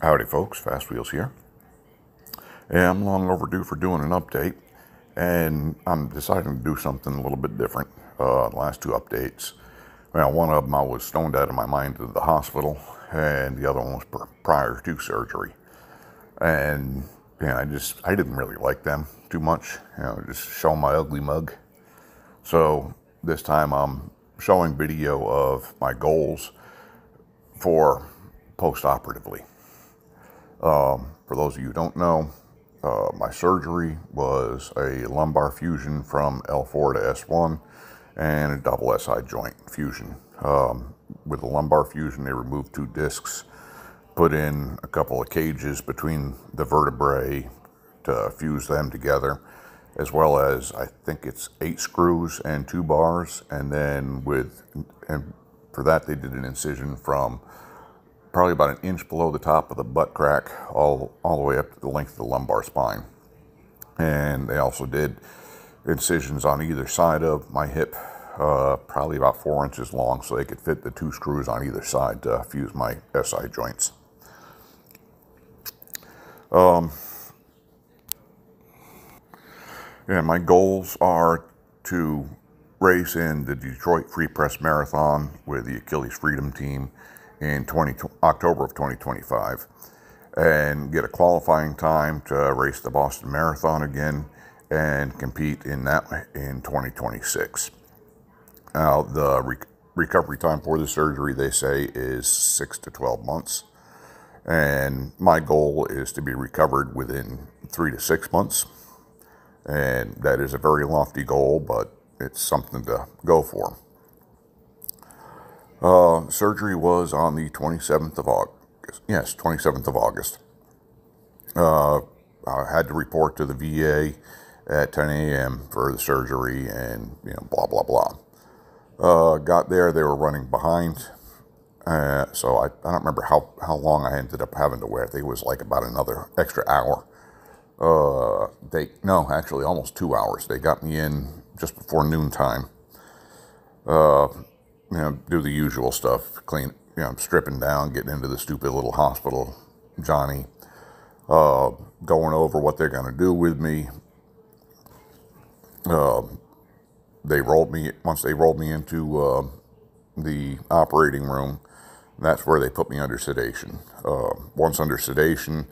Howdy, folks. Fast Wheels here. Yeah, I'm long overdue for doing an update, and I'm deciding to do something a little bit different. Uh, the last two updates, well, one of them I was stoned out of my mind to the hospital, and the other one was pr- prior to surgery. And yeah, I just I didn't really like them too much. You know, just showing my ugly mug. So this time I'm showing video of my goals for post-operatively. Um, for those of you who don't know, uh, my surgery was a lumbar fusion from L4 to S1 and a double SI joint fusion. Um, with the lumbar fusion, they removed two discs, put in a couple of cages between the vertebrae to fuse them together, as well as I think it's eight screws and two bars. And then with, and for that, they did an incision from probably about an inch below the top of the butt crack, all, all the way up to the length of the lumbar spine. And they also did incisions on either side of my hip, uh, probably about four inches long, so they could fit the two screws on either side to fuse my SI joints. Um, my goals are to race in the Detroit Free Press Marathon with the Achilles Freedom Team in 20, October of 2025 and get a qualifying time to race the Boston Marathon again and compete in that in 2026. Now, the re- recovery time for the surgery, they say, is 6 to 12 months. And my goal is to be recovered within 3 to 6 months. And that is a very lofty goal, but it's something to go for. Uh, surgery was on the 27th of August. Yes, 27th of August. Uh, I had to report to the VA at 10 a.m. for the surgery and, you know, blah, blah, blah. Uh, got there, they were running behind. Uh, so I, I don't remember how, how long I ended up having to wait. I think it was like about another extra hour. Uh, they, no, actually almost two hours. They got me in just before noontime. Uh, you know, do the usual stuff, clean, you know, stripping down, getting into the stupid little hospital, Johnny, uh, going over what they're going to do with me. Uh, they rolled me, once they rolled me into uh, the operating room, that's where they put me under sedation. Uh, once under sedation,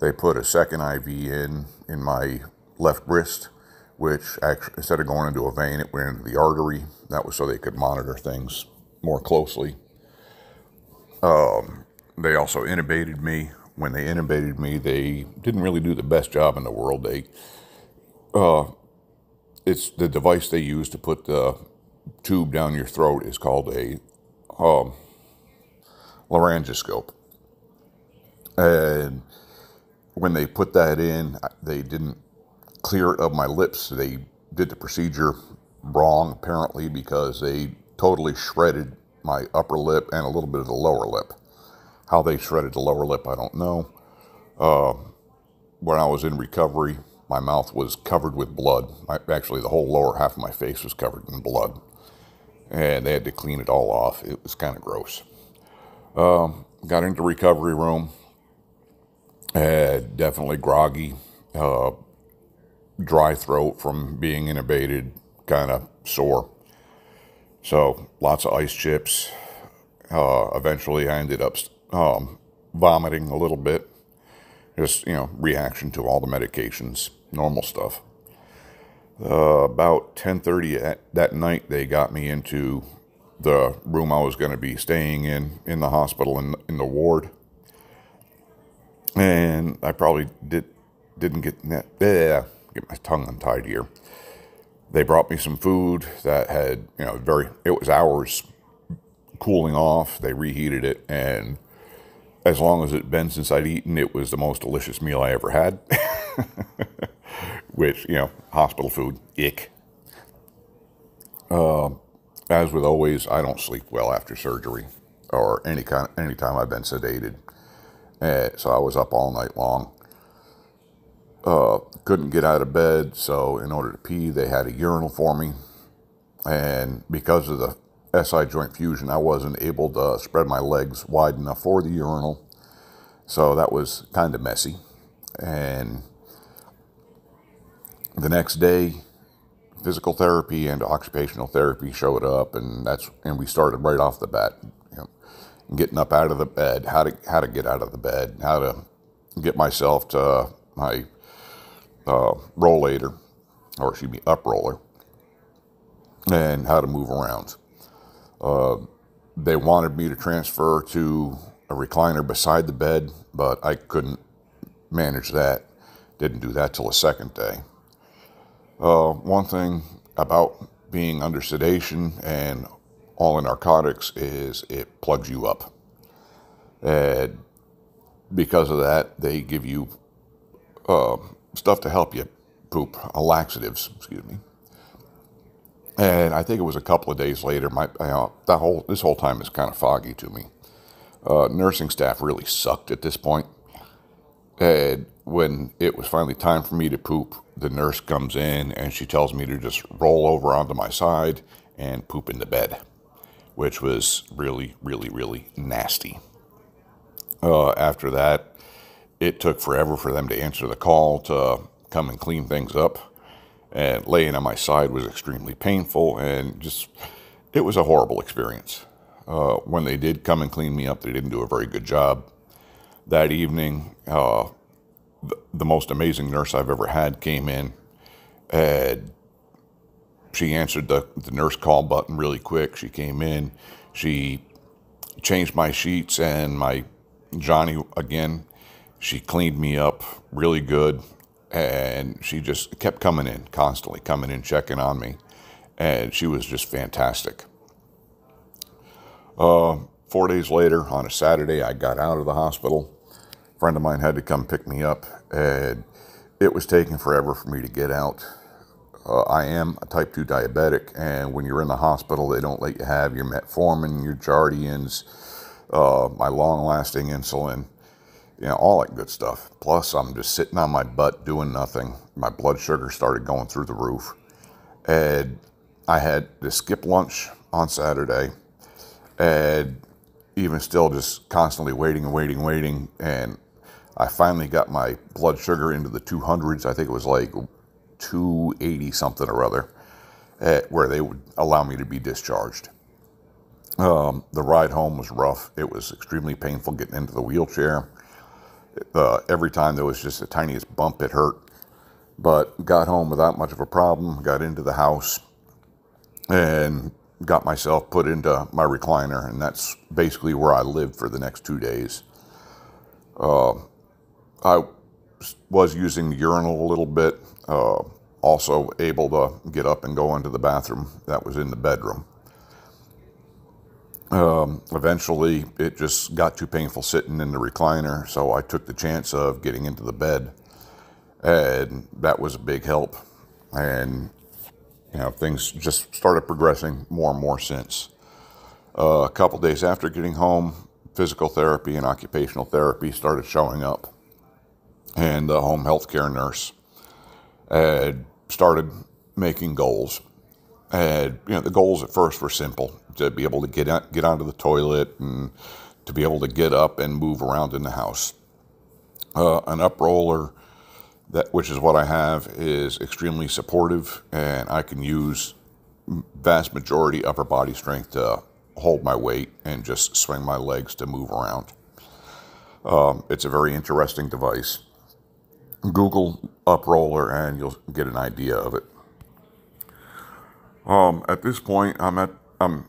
they put a second IV in, in my left wrist which actually, instead of going into a vein, it went into the artery. That was so they could monitor things more closely. Um, they also intubated me. When they intubated me, they didn't really do the best job in the world. They, uh, it's the device they use to put the tube down your throat is called a um, laryngoscope. And when they put that in, they didn't clear of my lips. They did the procedure wrong, apparently, because they totally shredded my upper lip and a little bit of the lower lip. How they shredded the lower lip, I don't know. Uh, when I was in recovery, my mouth was covered with blood. I, actually, the whole lower half of my face was covered in blood. And they had to clean it all off. It was kind of gross. Um, got into recovery room. Had definitely groggy. Uh, dry throat from being intubated, kind of sore. So lots of ice chips. Uh, eventually, I ended up um, vomiting a little bit. Just you know, reaction to all the medications, normal stuff. Uh, about 10:30 that night, they got me into the room I was going to be staying in in the hospital in in the ward, and I probably did didn't get that. Yeah, get my tongue untied here. They brought me some food that had, you know, very, it was hours cooling off. They reheated it. And as long as it had been since I'd eaten, it was the most delicious meal I ever had. Which, you know, hospital food, ick. Uh, as with always, I don't sleep well after surgery or any kind, any time I've been sedated. Uh, so I was up all night long. Uh, couldn't get out of bed, so in order to pee, they had a urinal for me. And because of the SI joint fusion, I wasn't able to spread my legs wide enough for the urinal. So that was kind of messy. And the next day, physical therapy and occupational therapy showed up, and that's and we started right off the bat. You know, getting up out of the bed, how to how to get out of the bed, how to get myself to my uh, rollator, or excuse me, up roller, and how to move around. Uh, they wanted me to transfer to a recliner beside the bed, but I couldn't manage that. Didn't do that till the second day. Uh, one thing about being under sedation and all in narcotics is it plugs you up. And because of that, they give you uh, stuff to help you poop, uh, laxatives, excuse me. And I think it was a couple of days later. My you know, that whole this whole time is kind of foggy to me. Uh, nursing staff really sucked at this point. And when it was finally time for me to poop, the nurse comes in and she tells me to just roll over onto my side and poop in the bed, which was really, really, really nasty. Uh, after that, it took forever for them to answer the call to come and clean things up. And laying on my side was extremely painful and just, it was a horrible experience. Uh, when they did come and clean me up, they didn't do a very good job. That evening, uh, the, the, most amazing nurse I've ever had came in. And she answered the, the nurse call button really quick. She came in. She changed my sheets and my Johnny again. She cleaned me up really good. And she just kept coming in, constantly coming in, checking on me. And she was just fantastic. Uh, four days later, on a Saturday, I got out of the hospital. A friend of mine had to come pick me up, and it was taking forever for me to get out. Uh, I am a type 2 diabetic, and when you're in the hospital, they don't let you have your metformin, your Jardiance, uh, my long lasting insulin, you know, all that good stuff. Plus, I'm just sitting on my butt doing nothing. My blood sugar started going through the roof. And I had to skip lunch on Saturday and even still just constantly waiting and waiting and waiting and i finally got my blood sugar into the 200s i think it was like 280 something or other at, where they would allow me to be discharged um, the ride home was rough it was extremely painful getting into the wheelchair uh, every time there was just the tiniest bump it hurt but got home without much of a problem got into the house and got myself put into my recliner, and that's basically where I lived for the next two days. Uh, I was using the urinal a little bit, uh, also able to get up and go into the bathroom that was in the bedroom. Um, eventually, it just got too painful sitting in the recliner, so I took the chance of getting into the bed, and that was a big help. And you know, things just started progressing more and more since. Uh, a couple days after getting home, physical therapy and occupational therapy started showing up. And the home health care nurse had started making goals. And, you know, the goals at first were simple to be able to get, out, get onto the toilet and to be able to get up and move around in the house. Uh, an up roller that which is what I have is extremely supportive and I can use vast majority upper body strength to hold my weight and just swing my legs to move around. Um, it's a very interesting device. Google up roller and you'll get an idea of it. Um, at this point, I'm at I'm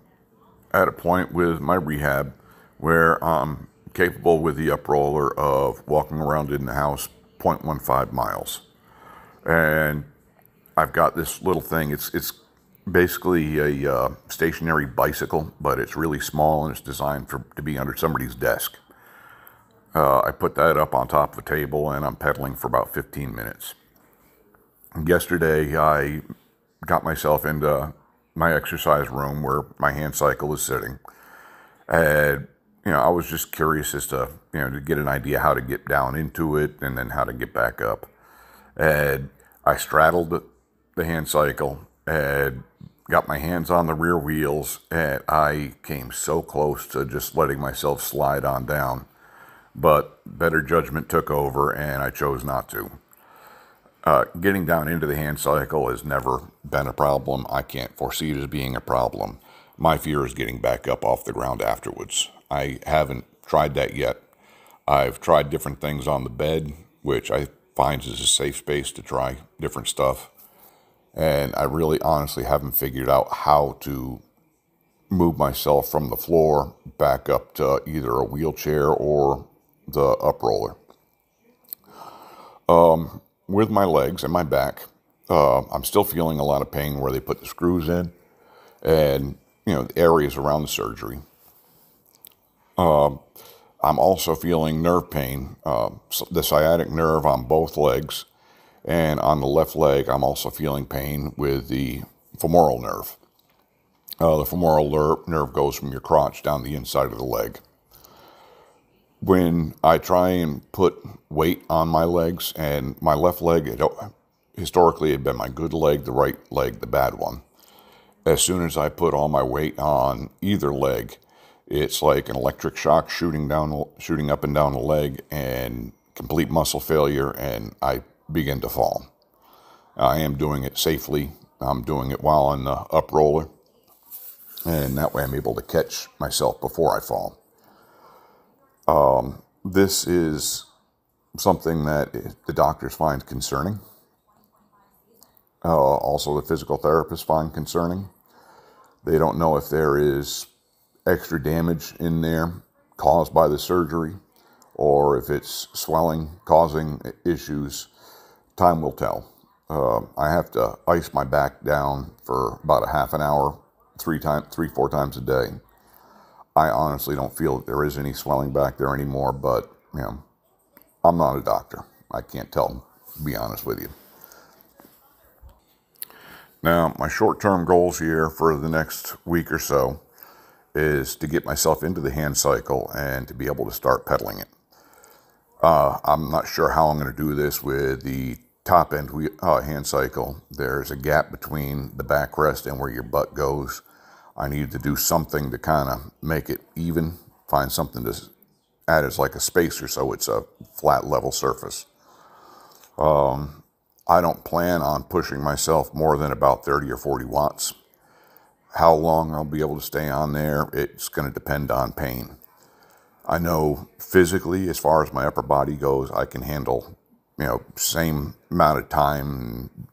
at a point with my rehab where I'm capable with the uproller of walking around in the house 0.15 miles. And I've got this little thing. It's it's basically a uh, stationary bicycle, but it's really small and it's designed for to be under somebody's desk. Uh, I put that up on top of a table and I'm pedaling for about 15 minutes. Yesterday, I got myself into my exercise room where my hand cycle is sitting. And you know, I was just curious as to, you know, to get an idea how to get down into it and then how to get back up. And I straddled the hand cycle and got my hands on the rear wheels and I came so close to just letting myself slide on down. but better judgment took over and I chose not to. Uh, getting down into the hand cycle has never been a problem. I can't foresee it as being a problem. My fear is getting back up off the ground afterwards. I haven't tried that yet. I've tried different things on the bed, which I find is a safe space to try different stuff. And I really honestly haven't figured out how to move myself from the floor back up to either a wheelchair or the up roller. Um, with my legs and my back, uh, I'm still feeling a lot of pain where they put the screws in and, you know, the areas around the surgery. Um, I'm also feeling nerve pain, uh, the sciatic nerve on both legs. And on the left leg, I'm also feeling pain with the femoral nerve. Uh, the femoral nerve goes from your crotch down the inside of the leg. When I try and put weight on my legs, and my left leg, it, historically had been my good leg, the right leg, the bad one. As soon as I put all my weight on either leg, it's like an electric shock shooting down, shooting up and down the leg, and complete muscle failure, and I begin to fall. I am doing it safely. I'm doing it while on the up roller, and that way I'm able to catch myself before I fall. Um, this is something that the doctors find concerning. Uh, also, the physical therapists find concerning. They don't know if there is extra damage in there caused by the surgery or if it's swelling causing issues. Time will tell. Uh, I have to ice my back down for about a half an hour, three times, three four times a day. I honestly don't feel that there is any swelling back there anymore, but you know, I'm not a doctor. I can't tell. To be honest with you. Now, my short-term goals here for the next week or so is to get myself into the hand cycle and to be able to start pedaling it. Uh, I'm not sure how I'm going to do this with the top end uh, hand cycle. There's a gap between the backrest and where your butt goes. I need to do something to kind of make it even, find something to add as like a spacer so it's a flat level surface. Um, I don't plan on pushing myself more than about 30 or 40 watts. How long I'll be able to stay on there, it's going to depend on pain. I know physically, as far as my upper body goes, I can handle, you know, same amount of time,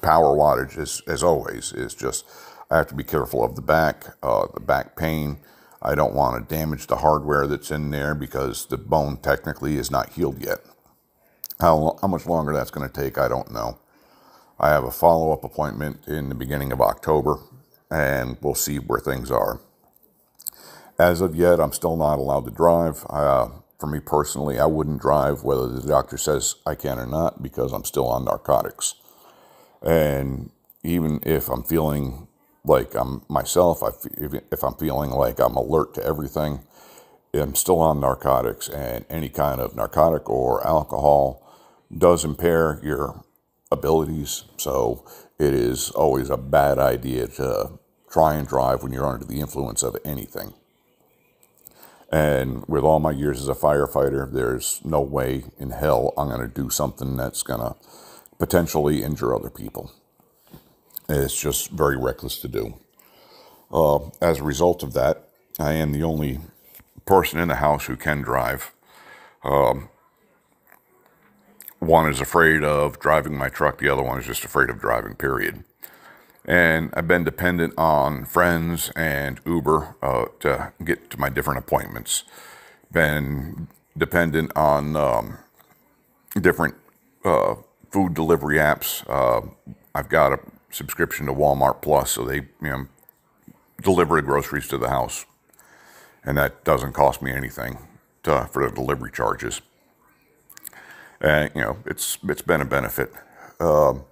power wattage as, as always. It's just I have to be careful of the back, uh, the back pain. I don't want to damage the hardware that's in there because the bone technically is not healed yet. How, how much longer that's going to take, I don't know. I have a follow-up appointment in the beginning of October and we'll see where things are. As of yet, I'm still not allowed to drive. Uh, for me personally, I wouldn't drive whether the doctor says I can or not because I'm still on narcotics. And even if I'm feeling like I'm myself, if I'm feeling like I'm alert to everything, I'm still on narcotics, and any kind of narcotic or alcohol does impair your abilities. So it is always a bad idea to try and drive when you're under the influence of anything. And with all my years as a firefighter, there's no way in hell I'm going to do something that's going to potentially injure other people. It's just very reckless to do. Uh, as a result of that, I am the only person in the house who can drive. Um, one is afraid of driving my truck, the other one is just afraid of driving, period. And I've been dependent on friends and Uber uh, to get to my different appointments. Been dependent on um, different uh, food delivery apps. Uh, I've got a subscription to Walmart Plus, so they you know deliver groceries to the house, and that doesn't cost me anything to, for the delivery charges. And you know it's it's been a benefit. Um,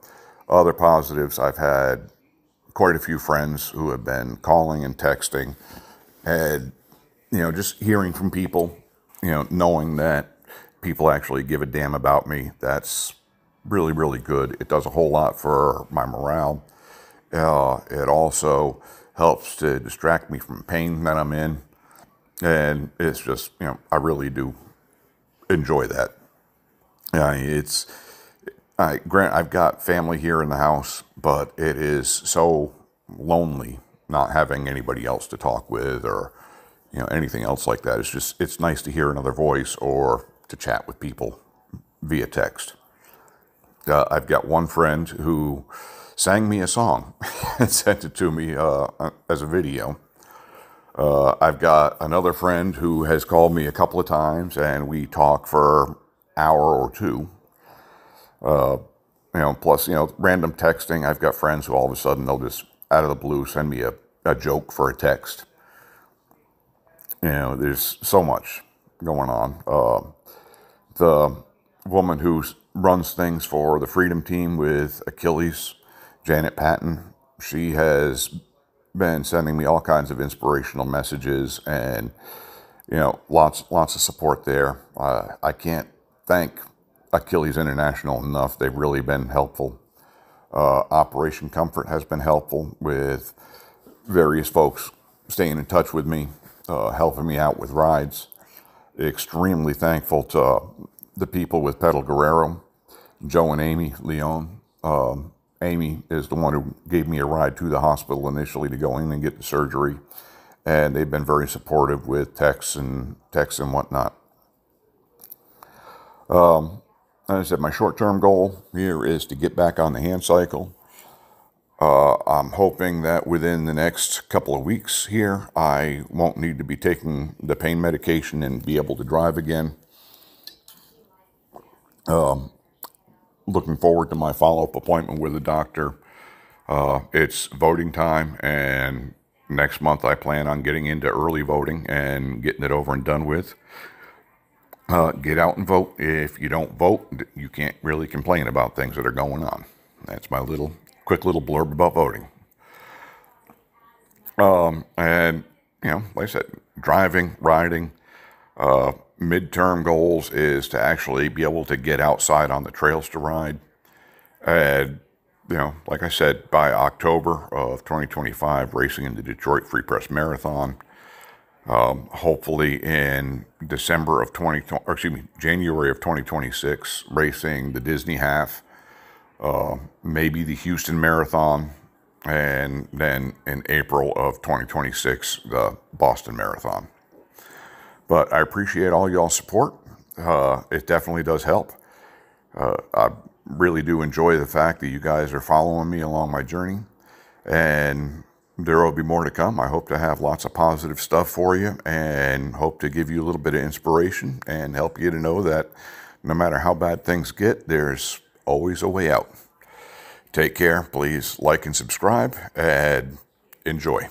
other positives, I've had quite a few friends who have been calling and texting, and you know just hearing from people, you know knowing that people actually give a damn about me. That's really, really good. It does a whole lot for my morale. Uh, it also helps to distract me from pain that I'm in. And it's just, you know, I really do enjoy that. Yeah, it's I grant I've got family here in the house, but it is so lonely not having anybody else to talk with or you know anything else like that. It's just it's nice to hear another voice or to chat with people via text. Uh, I've got one friend who sang me a song and sent it to me uh, as a video. Uh, I've got another friend who has called me a couple of times and we talk for hour or two. Uh, you know, plus, you know, random texting. I've got friends who all of a sudden they'll just out of the blue send me a, a joke for a text. You know, there's so much going on. Uh, the woman who runs things for the Freedom Team with Achilles, Janet Patton, she has been sending me all kinds of inspirational messages and you know lots lots of support there. Uh, I can't thank Achilles International enough. They've really been helpful. Uh, Operation Comfort has been helpful with various folks staying in touch with me, uh, helping me out with rides. Extremely thankful to the people with Pedal Guerrero, Joe and Amy Leon. Um, Amy is the one who gave me a ride to the hospital initially to go in and get the surgery, and they've been very supportive with texts and texts and whatnot. Um, as I said, my short-term goal here is to get back on the hand cycle. Uh, I'm hoping that within the next couple of weeks here, I won't need to be taking the pain medication and be able to drive again. Um, looking forward to my follow-up appointment with the doctor. Uh, it's voting time, and next month I plan on getting into early voting and getting it over and done with. Uh, get out and vote. If you don't vote, you can't really complain about things that are going on. That's my little quick little blurb about voting. Um, and you know, like I said, driving, riding. Uh, midterm goals is to actually be able to get outside on the trails to ride. And, you know, like I said, by October of 2025, racing in the Detroit Free Press Marathon. Um, hopefully in December of 2020, or excuse me, January of 2026, racing the Disney Half, uh, maybe the Houston Marathon, and then in April of 2026, the Boston Marathon. But I appreciate all y'all's support. Uh, it definitely does help. Uh, I really do enjoy the fact that you guys are following me along my journey. And there will be more to come. I hope to have lots of positive stuff for you and hope to give you a little bit of inspiration and help you to know that no matter how bad things get, there's always a way out. Take care. Please like and subscribe and enjoy.